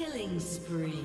Killing spree.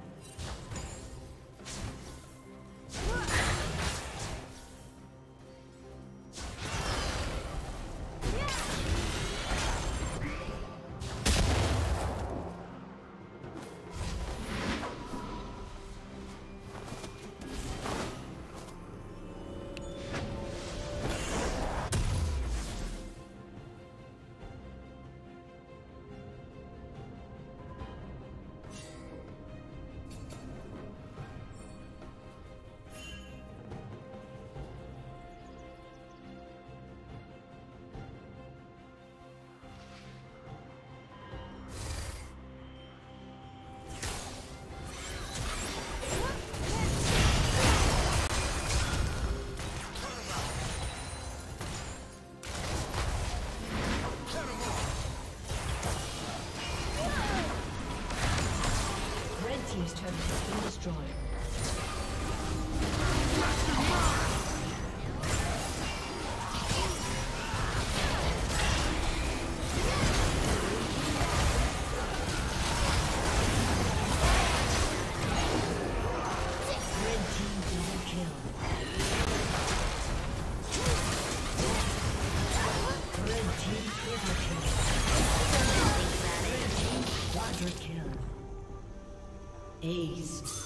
Ace.